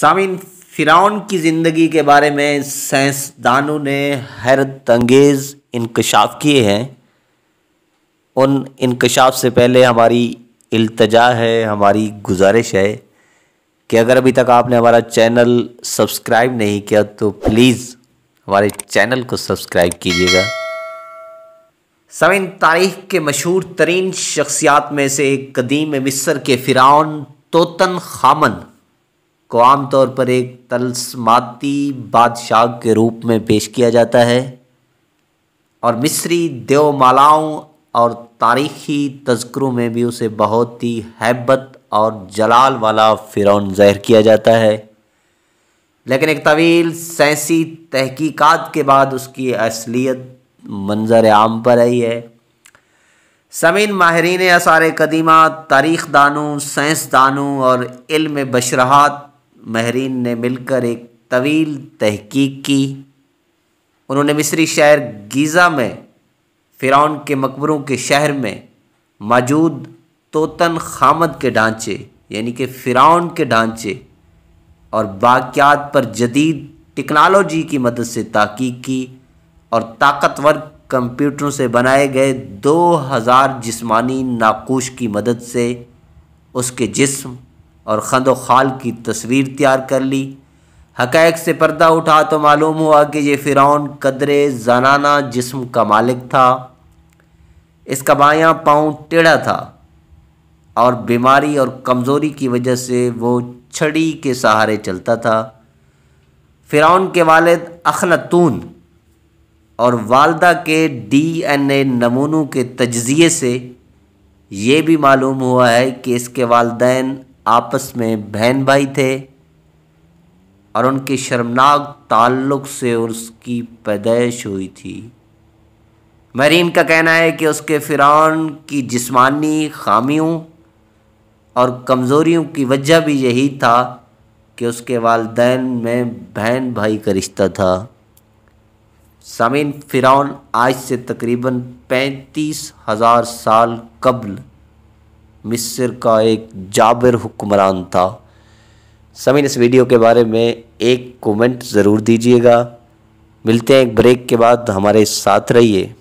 सामिन फ़िरौन की ज़िंदगी के बारे में साइंसदानों ने हैरत अंगेज़ इनकशाफ किए हैं। उन इंकशाफ से पहले हमारी इल्तजा है, हमारी गुजारिश है कि अगर अभी तक आपने हमारा चैनल सब्सक्राइब नहीं किया तो प्लीज़ हमारे चैनल को सब्सक्राइब कीजिएगा। समिन, तारीख के मशहूर तरीन शख्सियात में से एक कदीम मिस्र के फ़िरौन तोतन खामन को आमतौर पर एक तलस्माती बादशाह के रूप में पेश किया जाता है और मिस्री देवमालाओं और तारीख़ी तस्करों में भी उसे बहुत ही हैबत और जलाल वाला फ़िरौन ज़हर किया जाता है। लेकिन एक तवील सैंसी तहकीकात के बाद उसकी असलियत मंजर आम पर आई है। समीन माहरीन आसार कदीमा तारीख़ दानों साइंसदानों और इल्म बशरहात महरीन ने मिलकर एक तवील तहकीक की। उन्होंने मिस्री शहर गीज़ा में, फ़िरौन के मकबरों के शहर में मौजूद तोतन खामद के ढांचे, यानी कि फ़िरौन के ढांचे और बाक़ियात पर जदीद टेक्नोलॉजी की मदद से तहकीक की और ताकतवर कंप्यूटरों से बनाए गए दो हज़ार जिस्मानी नाकूश की मदद से उसके जिस्म और खंद खाल की तस्वीर तैयार कर ली। हकैक से पर्दा उठा तो मालूम हुआ कि ये फ़िरौन कदरे जनाना जिस्म का मालिक था। इसका बायां पाँव टेढ़ा था और बीमारी और कमज़ोरी की वजह से वो छड़ी के सहारे चलता था। फ़िरौन के वालिद अखनतून और वालदा के डीएनए नमूनों के तजिए से ये भी मालूम हुआ है कि इसके वालदेन आपस में बहन भाई थे और उनके शर्मनाक ताल्लुक़ से उसकी पैदाइश हुई थी। मरीन का कहना है कि उसके फ़िरौन की जिस्मानी खामियों और कमज़ोरियों की वजह भी यही था कि उसके वालदेन में बहन भाई का रिश्ता था। सामीन फ़िरौन आज से तकरीबन पैंतीस हज़ार साल कबल मिस्र का एक जाबिर हुक्मरान था। समीन, इस वीडियो के बारे में एक कमेंट ज़रूर दीजिएगा। मिलते हैं एक ब्रेक के बाद, हमारे साथ रहिए।